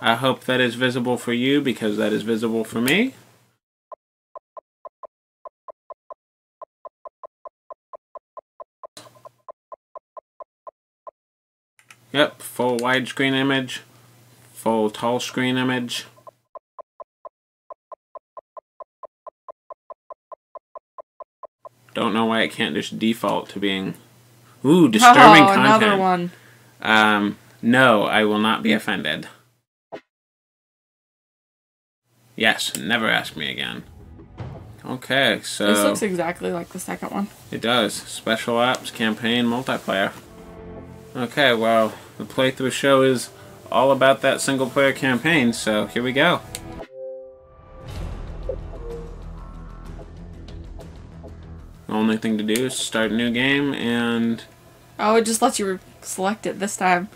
I hope that is visible for you because that is visible for me. Yep, full widescreen image, full tall screen image. Don't know why it can't just default to being. Ooh, disturbing oh, content. another one. Um, no, I will not be offended. Yes, never ask me again. Okay, so This looks exactly like the second one. it does. Special ops, campaign, multiplayer. Okay, well, the playthrough show is all about that single player campaign, so here we go. The only thing to do is start a new game and Oh, it just lets you select it this time.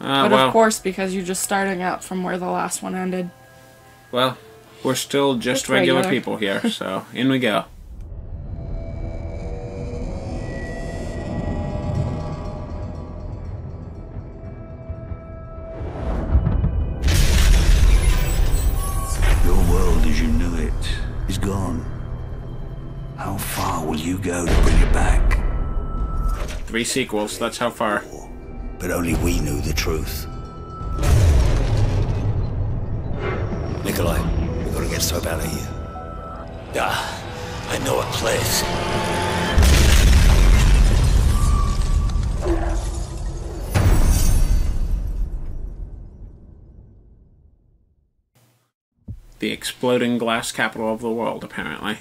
uh, But well, of course, because you're just starting out from where the last one ended. well, we're still just Just regular, regular. people here, so in we go. Your world as you knew it is gone. How far will you go to bring it back? Three sequels, that's how far. But only we knew the truth. Nikolai, we've got to get Soap out of here. Ah, I know a place. The exploding glass capital of the world, apparently.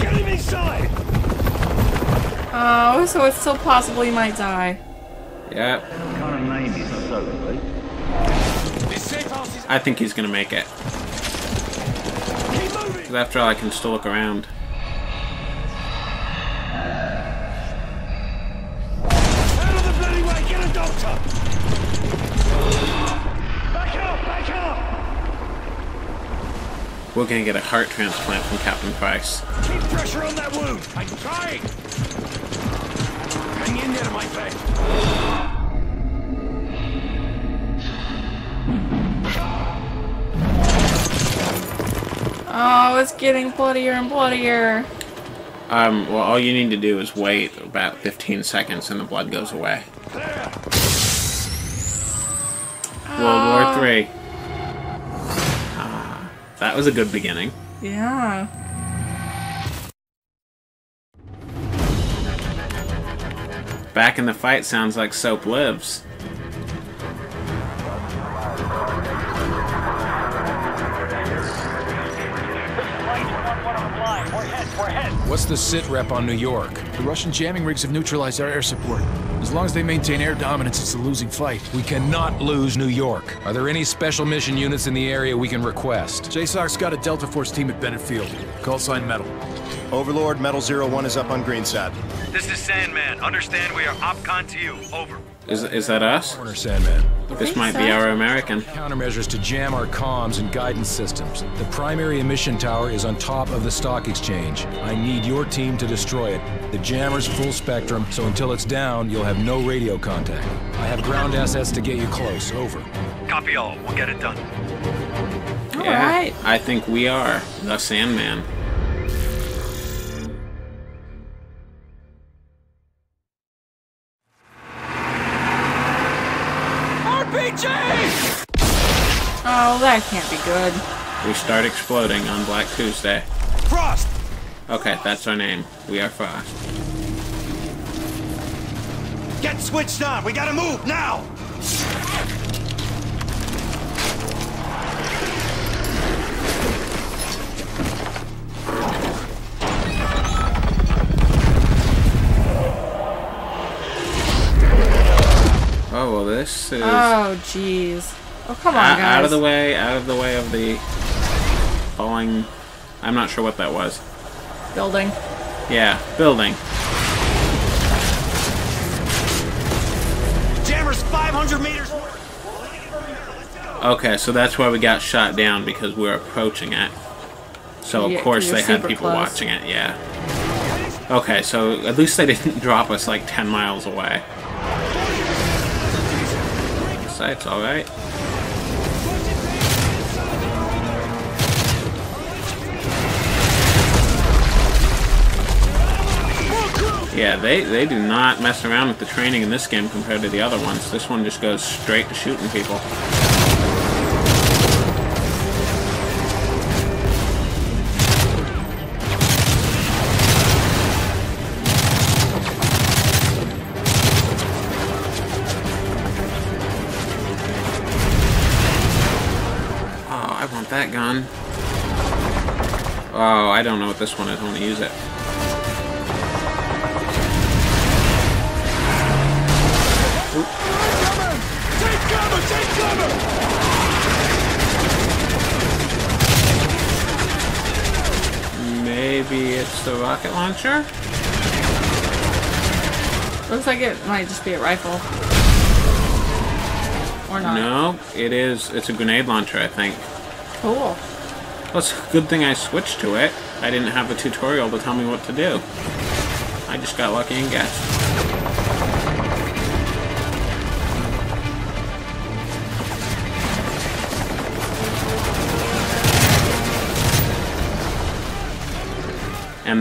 Get him inside! Oh, so it still possible possibly might die. What kind of is... I think he's gonna make it. Keep moving! 'Cause after all, I can still look around. We're gonna get a heart transplant from Captain Price. Keep pressure on that wound! I'm trying! Hang in there, my friend! Oh, it's getting bloodier and bloodier. Um, well, all you need to do is wait about 15 seconds and the blood goes away. World War Three. Ah, that was a good beginning. Yeah. Back in the fight sounds like Soap lives. What's the sit rep on New York? The Russian jamming rigs have neutralized our air support. As long as they maintain air dominance, it's a losing fight. We cannot lose New York. Are there any special mission units in the area we can request? JSOC's got a Delta Force team at Bennett Field. Call sign Metal. Overlord, Metal Zero One is up on Greenside. This is Sandman. Understand we are OPCON to you. Over. Is, is that us? Corner Sandman. This might be our American. Countermeasures to jam our comms and guidance systems. The primary emission tower is on top of the stock exchange. I need your team to destroy it. The jammer's full spectrum, so until it's down, you'll have no radio contact. I have ground assets to get you close. Over. Copy all. We'll get it done. All yeah, right. I think we are the Sandman. That can't be good. We start exploding on Black Tuesday. Frost! Okay, that's our name. We are Frost. Get switched on! We gotta move, now! Oh well, this is Oh, jeez. Oh, come on, out, guys. out of the way, out of the way of the falling. I'm not sure what that was. Building. Yeah, building. Jammer's 500 meters... Okay, so that's why we got shot down because we were approaching it. So Yeah, of course they had people close. watching it. Yeah. Okay, so at least they didn't drop us like 10 miles away. Sight's alright. Yeah, they, they do not mess around with the training in this game compared to the other ones. This one just goes straight to shooting people. Oh, I want that gun. Oh, I don't know what this one is. I want to use it. Maybe it's the rocket launcher? Looks like it might just be a rifle. Or not. No, it is. It's a grenade launcher, I think. Cool. Well, it's a good thing I switched to it. I didn't have a tutorial to tell me what to do. I just got lucky and guessed.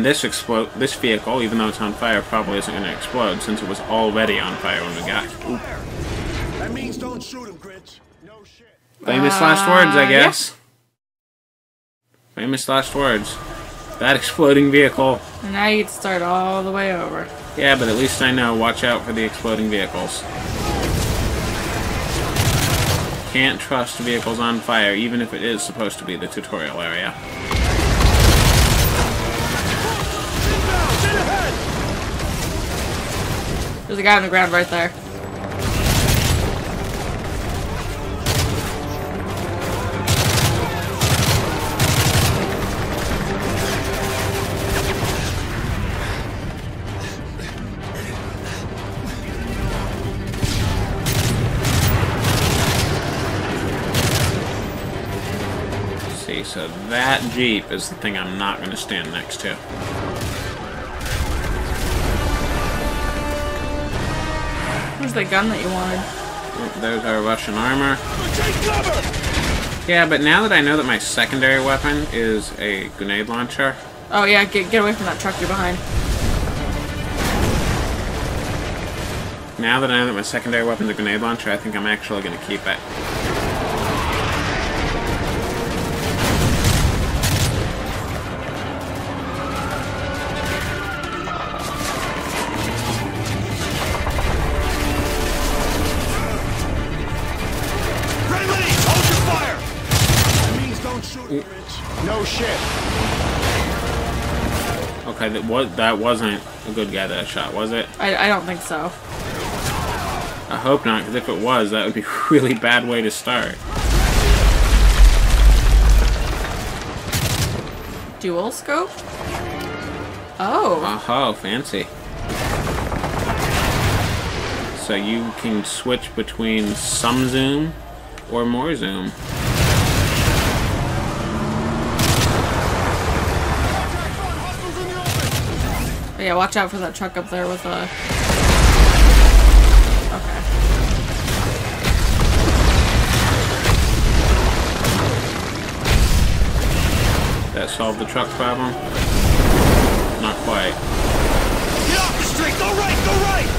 And this explode, this vehicle, even though it's on fire, probably isn't going to explode since it was already on fire when we got. Ooh. That means don't shoot him, Grinch. No shit. Famous last words, I Uh, yeah. guess. Famous last words. That exploding vehicle. And now you get to start all the way over. Yeah, but at least I know. Watch out for the exploding vehicles. Can't trust vehicles on fire, even if it is supposed to be the tutorial area. There's a guy on the ground right there. See, so that Jeep is the thing I'm not going to stand next to. Where's the gun that you wanted? There's our Russian armor. Yeah, but now that I know that my secondary weapon is a grenade launcher, Oh yeah, get get away from that truck you're behind. now that I know that my secondary weapon's a grenade launcher, I think I'm actually going to keep it. Was that wasn't a good guy that I shot, was it? I, I don't think so. I hope not, because if it was, that would be a really bad way to start. Dual scope? Oh. Oh, fancy. So you can switch between some zoom or more zoom. But yeah, watch out for that truck up there with a. Okay. That solved the truck problem? Not quite. Get off the street! Go right! Go right!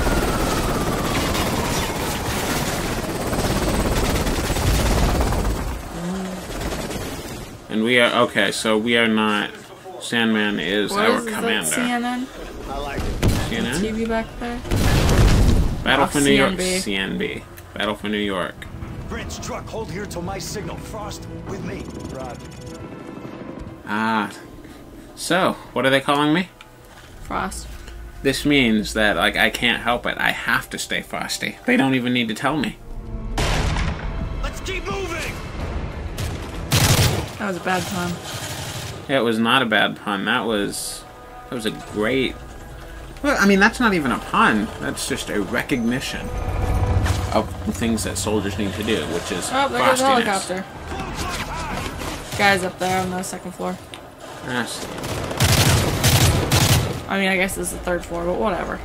And we are okay, so we are not Sandman is What our is, is that commander. CNN? I like it. CNN? TV back there? Battle Oh, for New York. CNB. CNB. Battle for New York. Grinch, truck, hold here till my signal. Frost, with me. Roger. Ah. So, what are they calling me? Frost. This means that like I can't help it. I have to stay frosty. They don't even need to tell me. Let's keep moving! That was a bad pun. It was not a bad pun. That was that was a great. Well, I mean, that's not even a pun. That's just a recognition of the things that soldiers need to do, which is Oh, there goes frostiness. helicopter. Guys up there on the second floor. Ah, see. I mean, I guess this is the third floor, but whatever.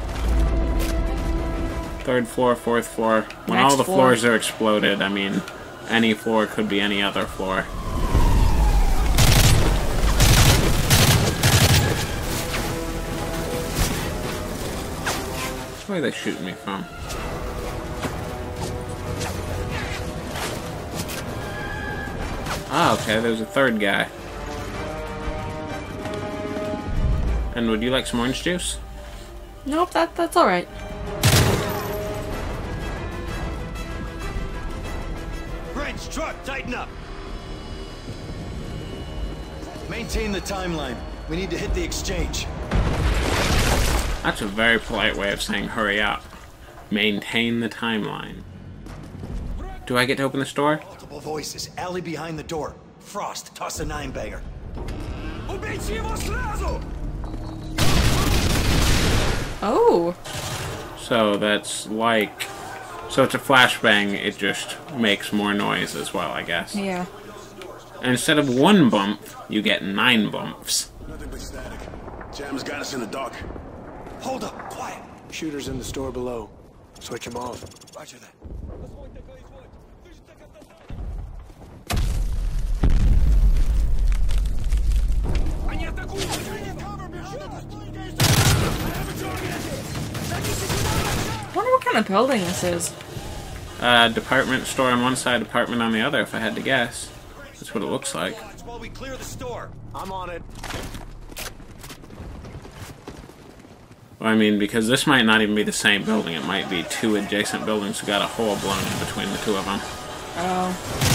Third floor, fourth floor. When Next all the floor. floors are exploded, I mean, any floor could be any other floor. Where are they shooting me from? Ah, okay, there's a third guy. And would you like some orange juice? Nope, that that's all right. Grinch, truck, tighten up. Maintain the timeline. We need to hit the exchange. That's a very polite way of saying hurry up. Maintain the timeline. Do I get to open this door? Multiple voices. Alley behind the door. Frost, toss a nine banger. Oh, So that's like. So it's a flashbang, it just makes more noise as well, I guess. yeah. And instead of one bump, you get nine bumps. Nothing but static. Jam's got us in the dark. Hold up, quiet. Shooters in the store below. Switch them off. Roger that. I wonder what kind of building this is. Uh, department store on one side, apartment on the other, if I had to guess. That's what it looks like. While we clear the store. I'm on it. I mean, because this might not even be the same building. It might be two adjacent buildings got a hole blown in between the two of them. Oh.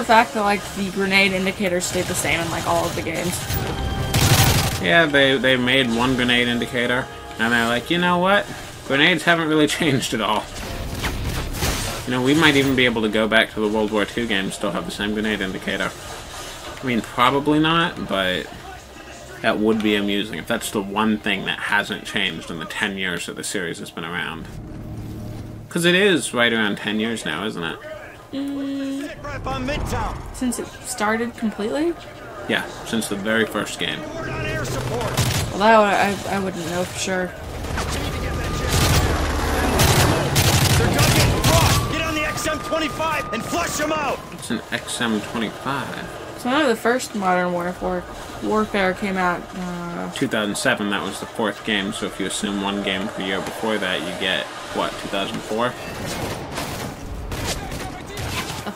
The fact that like the grenade indicators stayed the same in like all of the games. Yeah, they, they made one grenade indicator, and they're like, you know what? Grenades haven't really changed at all. You know, we might even be able to go back to the World War II game and still have the same grenade indicator. I mean, probably not, but that would be amusing if that's the one thing that hasn't changed in the 10 years that the series has been around. Because it is right around 10 years now, isn't it? Sit rep on Midtown. Since it started completely? Yeah, since the very first game. Word on air support. Well, that I, I wouldn't know for sure. They're done getting Frost. Get on the XM25 and flush them out. It's an XM25. So I know the first Modern Warfare Warfare came out. Uh, 2007, that was the fourth game, so if you assume one game per year before that, you get, what, 2004?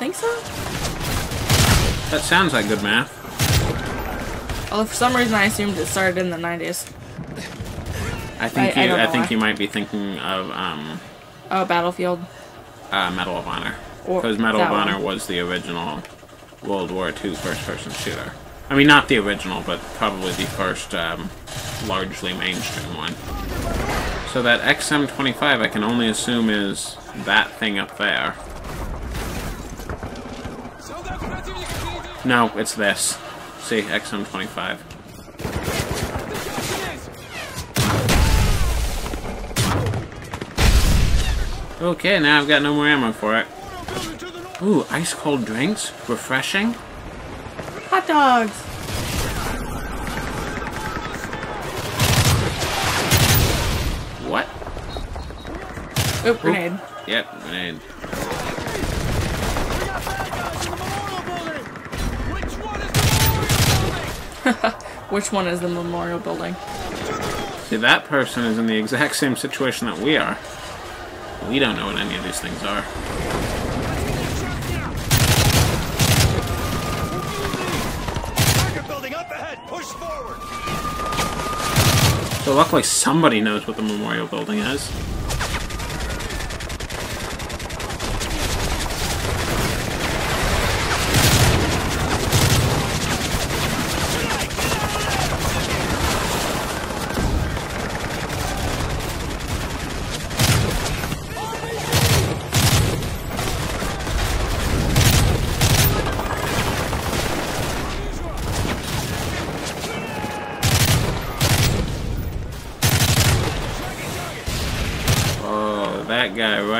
I think so. That sounds like good math. Although for some reason I assumed it started in the 90s. I think I- I you, don't I, think why. you might be thinking of um, Oh, Battlefield. uh, Medal of Honor, because Medal of that one. Honor was the original World War II first-person shooter. I mean, not the original, but probably the first um, largely mainstream one. So that XM25, I can only assume is that thing up there. No, it's this. See, XM25. Okay, now I've got no more ammo for it. Ooh, ice cold drinks? Refreshing? Hot dogs! What? Oop, grenade. Yep, grenade. Which one is the memorial building? See, that person is in the exact same situation that we are. We don't know what any of these things are. Target building up ahead. Push forward. So luckily somebody knows what the memorial building is.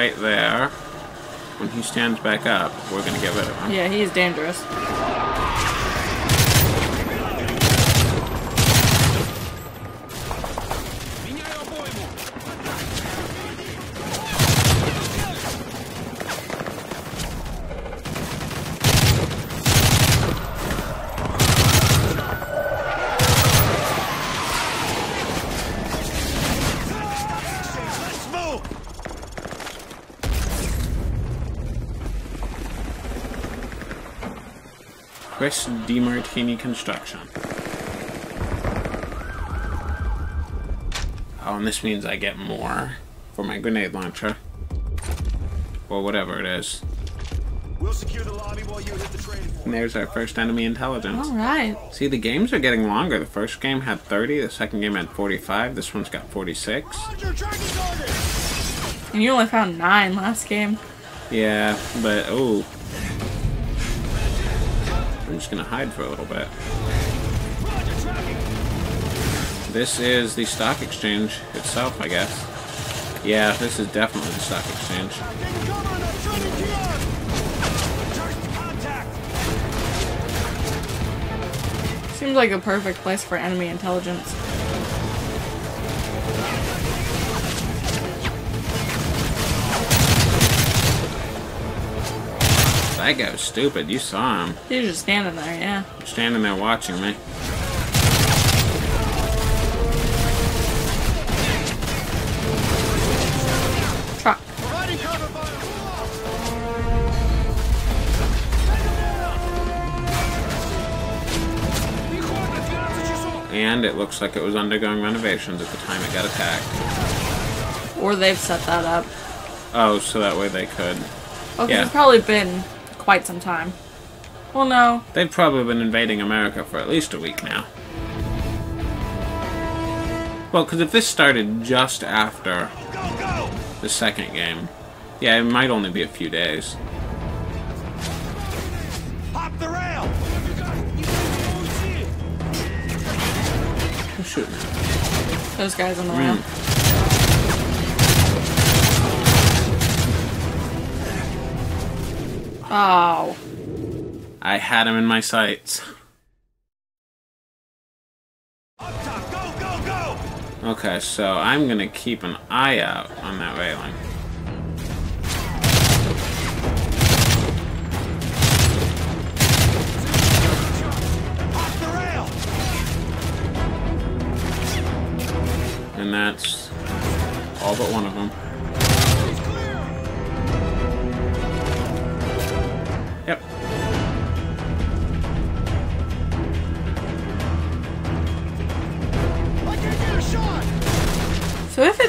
Right there, when he stands back up, we're gonna get rid of him. Yeah, he is dangerous. Let's move! Chris DiMartini Construction. Oh, and this means I get more for my grenade launcher. Or whatever it is. We'll secure the lobby while you hit the trading floor. And there's our first enemy intelligence. Alright. See, the games are getting longer. The first game had 30, the second game had 45, this one's got 46. Roger! And you only found nine last game. Yeah, but oh. Just gonna hide for a little bit. This is the stock exchange itself, I guess. Yeah, this is definitely the stock exchange. Seems like a perfect place for enemy intelligence. That guy was stupid. You saw him He was just standing there, yeah. standing there watching me. Truck. Providing cover fire! And it looks like it was undergoing renovations at the time it got attacked. Or they've set that up. Oh, so that way they could. Okay, Yeah. it's probably been quite some time. Well, no. They've probably been invading America for at least a week now. Well, because if this started just after Go, go! the second game, yeah, it might only be a few days. Hop the rail! Who's shooting? Those guys on the Hmm. rail. Oh. I had him in my sights. Go, go, go! Okay, so I'm gonna keep an eye out on that railing. And that's all but one of them.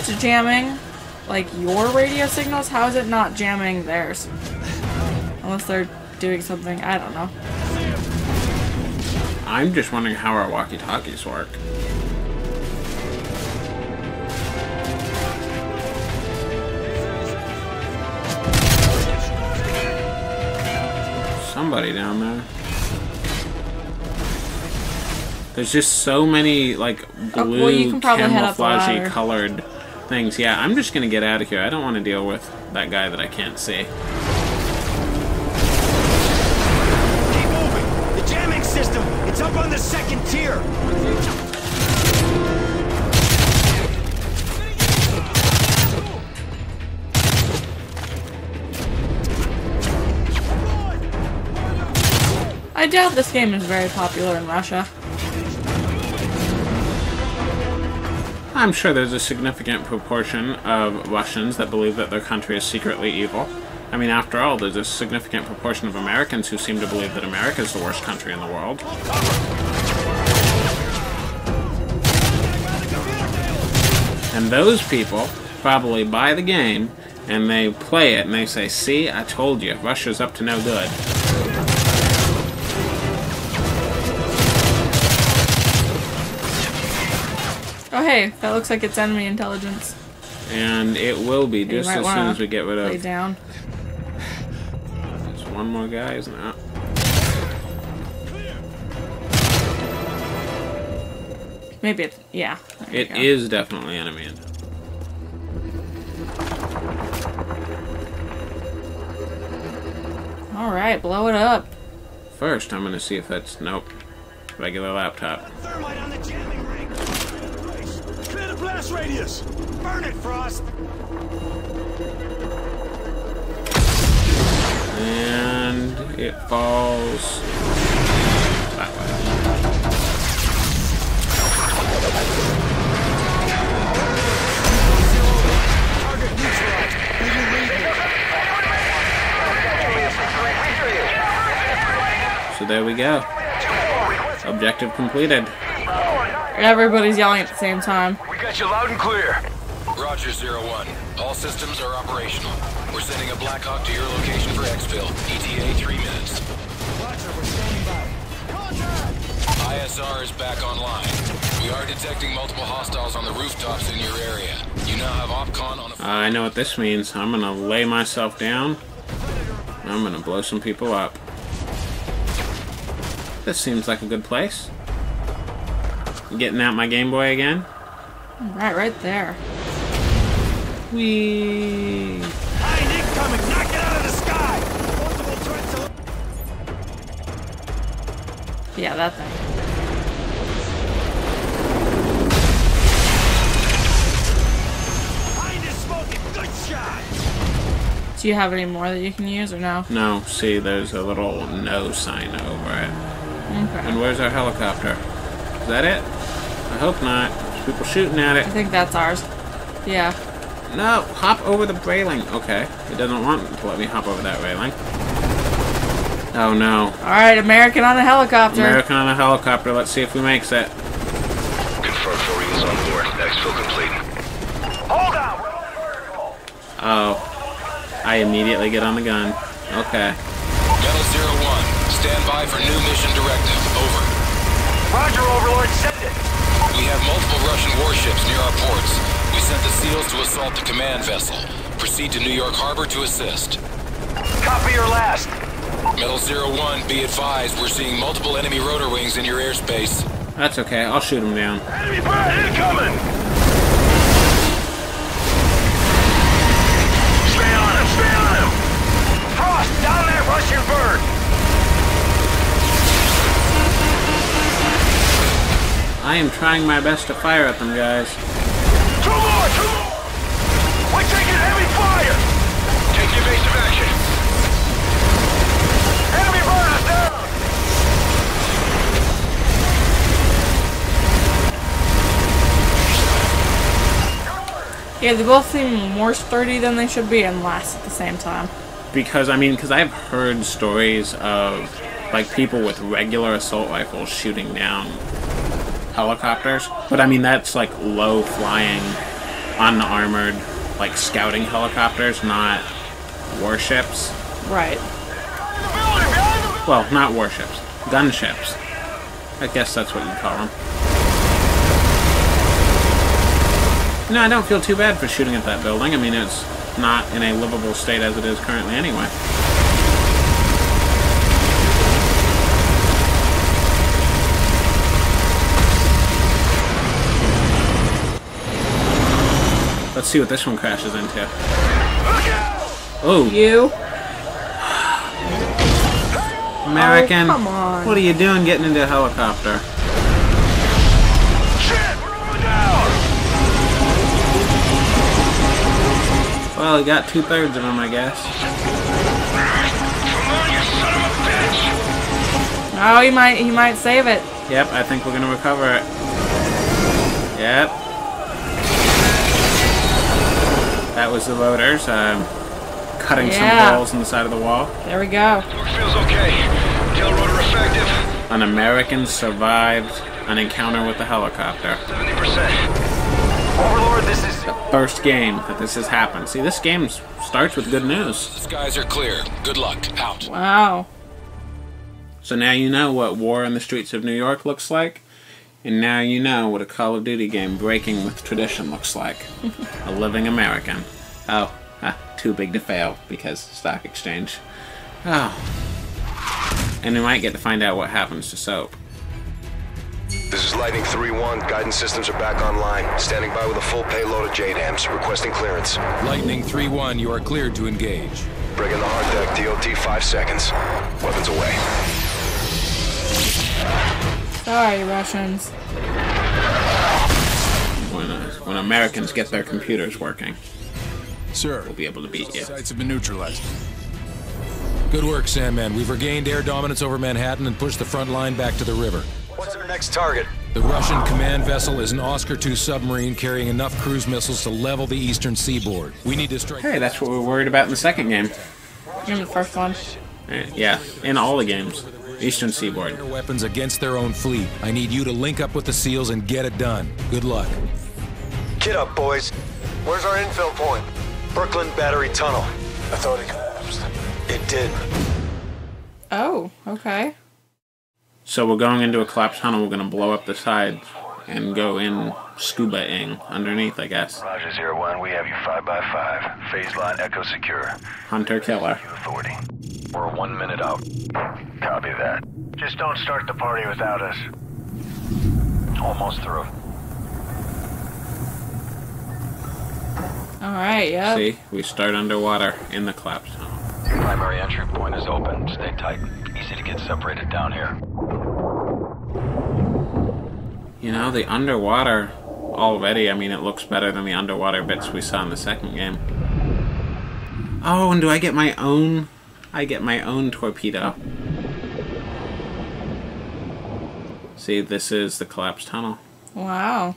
It's jamming, like, your radio signals, how is it not jamming theirs? Unless they're doing something, I don't know. I'm just wondering how our walkie-talkies work. Somebody down there. There's just so many like Oh, blue well, you can probably head up the camouflagey colored things. Yeah, I'm just gonna get out of here. I don't want to deal with that guy that I can't see. Keep moving. The jamming system. It's up on the second tier. I doubt this game is very popular in Russia. I'm sure there's a significant proportion of Russians that believe that their country is secretly evil. I mean, after all, there's a significant proportion of Americans who seem to believe that America is the worst country in the world. And those people probably buy the game and they play it and they say, See, I told you, Russia's up to no good. Oh hey, that looks like it's enemy intelligence. And it will be just as soon as we get rid of. Lay down. There's one more guy, isn't there? Maybe it. Yeah. It is definitely enemy intelligence. All right, blow it up. First, I'm gonna see if that's nope. Regular laptop. Thermite on the jamming rig. Clear the blast radius. Burn it, Frost. And it falls that way. Target neutralized. Will you read me? So there we go. Objective completed. Everybody's yelling at the same time. We got you loud and clear. Roger, Zero One. All systems are operational. We're sending a Blackhawk to your location for exfil. ETA three minutes. Roger, we're standing by. Contact! ISR is back online. We are detecting multiple hostiles on the rooftops in your area. You now have OPCON on a... I know what this means. I'm gonna lay myself down. I'm gonna blow some people up. This seems like a good place. Getting out my Game Boy again. Oh, right, right there. Whee! Hind incoming! Knock it out of the sky! Multiple threats. Yeah, that thing. Hind is smoking! Good shot! Do you have any more that you can use or no? No, see, there's a little no sign over it. Okay. And where's our helicopter? Is that it? I hope not. There's people shooting at it. I think that's ours. Yeah. No, hop over the railing. Okay, it doesn't want to let me hop over that railing. Oh no. Alright, American on a helicopter. American on a helicopter. Let's see if we makes it. Confirm Florian is on board. Exfil complete. Hold on! We're on vertical. Oh. I immediately get on the gun. Okay. Metal Zero One. Stand by for new mission directive. Over. Roger, Overlord, send it. We have multiple Russian warships near our ports. We sent the SEALs to assault the command vessel. Proceed to New York Harbor to assist. Copy your last. Metal Zero One, be advised, we're seeing multiple enemy rotor wings in your airspace. That's okay. I'll shoot them down. Enemy bird incoming! I am trying my best to fire at them, guys. Two more, two more! We're taking heavy fire! Take evasive action. Enemy bird is down! Yeah, they both seem more sturdy than they should be and last at the same time. Because, I mean, because I've heard stories of, like, people with regular assault rifles shooting down helicopters. But, I mean, that's, like, low flying, unarmored, like, scouting helicopters, not warships. Right. Building behind the building! Well, not warships. Gunships. I guess that's what you'd call them. No, I don't feel too bad for shooting at that building. I mean, it's not in a livable state as it is currently anyway. Let's see what this one crashes into. Oh, You? American. Oh, come on. What are you doing getting into a helicopter? Shit, we're going down! Well, he got two thirds of them, I guess. Come on, you son of a bitch! Oh, he might he might save it. Yep, I think we're gonna recover it. Yep. That was the loaders, um, cutting Yeah. some holes in the side of the wall. There we go. Torque feels okay. Tail rotor effective. An American survived an encounter with the helicopter. 70%. Overlord, this is... First game that this has happened. See, this game starts with good news. Skies are clear. Good luck. Out. Wow. So now you know what war in the streets of New York looks like. And now you know what a Call of Duty game breaking with tradition looks like. a living American. Oh, ah, too big to fail because stock exchange. Oh. And we might get to find out what happens to Soap. This is Lightning 3-1. Guidance systems are back online. Standing by with a full payload of JDAMs. Requesting clearance. Lightning 3-1, you are cleared to engage. Breaking the hard deck. TOT five seconds. Weapons away. Sorry, Russians. When, uh, when Americans get their computers working, Sir, we'll be able to beat you. sites have been neutralized. Good work, Sandman. We've regained air dominance over Manhattan and pushed the front line back to the river. What's our next target? The Russian command vessel is an Oscar II submarine carrying enough cruise missiles to level the eastern seaboard. We need to strike. Hey, that's what we were worried about in the second game. In the first one. Uh, Yeah, in all the games. Eastern Seaboard. their weapons against their own fleet. I need you to link up with the SEALs and get it done. Good luck. Get up, boys. Where's our infil point? Brooklyn Battery Tunnel. I thought it collapsed. It did. Oh, okay. So we're going into a collapsed tunnel. We're going to blow up the sides and go in scuba-ing underneath, I guess. Roger, Zero One. We have you five by five. Phase line Echo secure. Hunter killer. Authority. We're one minute out. Copy that. Just don't start the party without us. Almost through. Alright, yep. See, we start underwater in the collapsed tunnel. Primary entry point is open. Stay tight. Easy to get separated down here. You know, the underwater already, I mean, it looks better than the underwater bits we saw in the second game. Oh, and do I get my own? I get my own torpedo. See, this is the collapsed tunnel. Wow.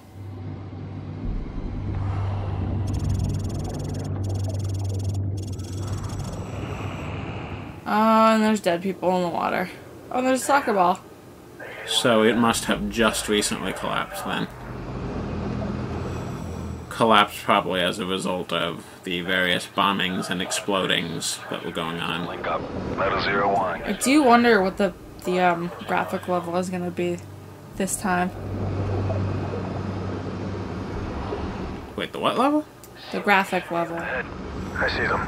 Oh, and there's dead people in the water. Oh, there's a soccer ball. So it must have just recently collapsed then. Collapsed probably as a result of the various bombings and explodings that were going on. Link up. Metal Zero One. I do wonder what the the um graphic level is gonna be this time. Wait, the what level? The graphic level. I see them.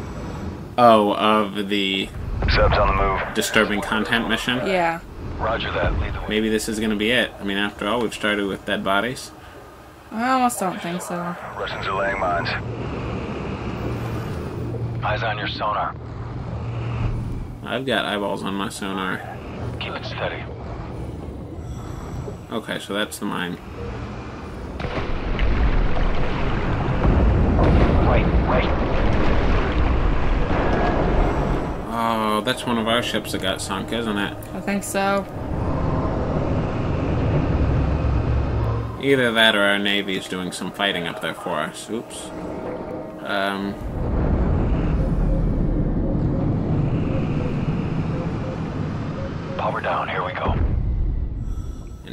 Oh, of the Subs on the move. disturbing content mission? Yeah. Roger that. Lead the way. Maybe this is gonna be it. I mean, after all, we've started with dead bodies. I almost don't think so. Russians are laying mines. Eyes on your sonar. I've got eyeballs on my sonar. Keep it steady. Okay, so that's the mine. Wait, wait. Oh, that's one of our ships that got sunk, isn't it? I think so. Either that or our Navy is doing some fighting up there for us. Oops. Um. Power down. Here we go.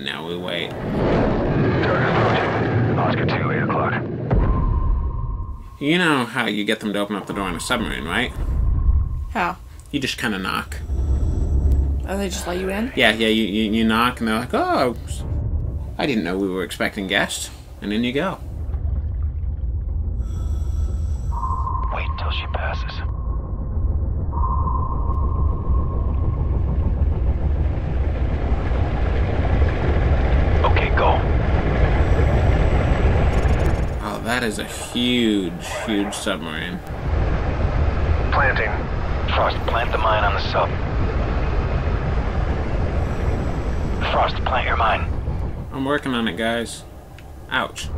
And now we wait. Target approaching. Oscar 2, 8 o'clock. You know how you get them to open up the door on a submarine, right? How? You just kind of knock. Oh, they just let you in? Yeah, yeah, you, you, you knock and they're like, oh, I didn't know we were expecting guests. And in you go. Wait till she passes. Okay, go. Oh, that is a huge, huge submarine. Planting. Frost, plant the mine on the sub. Frost, plant your mine. I'm working on it, guys. Ouch.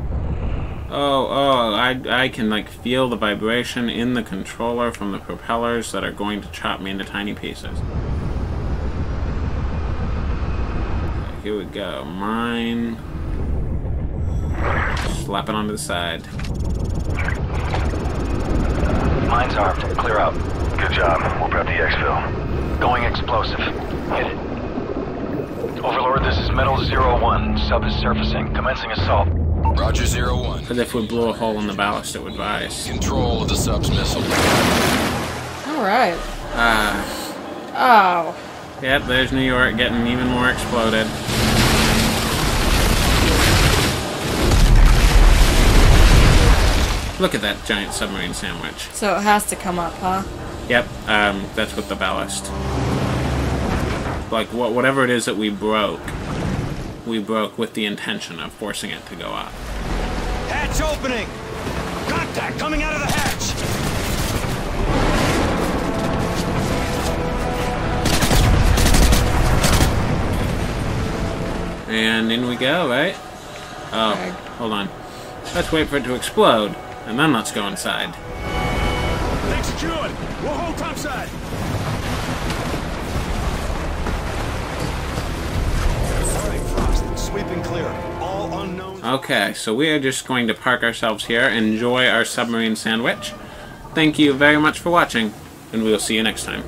Oh, oh, I, I can like feel the vibration in the controller from the propellers that are going to chop me into tiny pieces. Here we go. Mine. Slap it onto the side. Mine's armed. Clear out. Good job. We'll prep the exfil. Going explosive. Hit it. Overlord, this is Metal Zero One. Sub is surfacing. Commencing assault. Roger, Zero One. Because if we blew a hole in the ballast, it would rise. Control of the sub's missile. Alright. Ah. Oh. Yep, there's New York getting even more exploded. Look at that giant submarine sandwich. So it has to come up, huh? Yep, um, that's with the ballast. Like, wh whatever it is that we broke, we broke with the intention of forcing it to go up. Hatch opening! Contact coming out of the hatch! And in we go, right? Oh, hold on. Let's wait for it to explode and then let's go inside. Secured. We'll hold topside. All right, Frost. Sweeping clear. All unknown. Okay, so we are just going to park ourselves here, enjoy our submarine sandwich. Thank you very much for watching, and we will see you next time.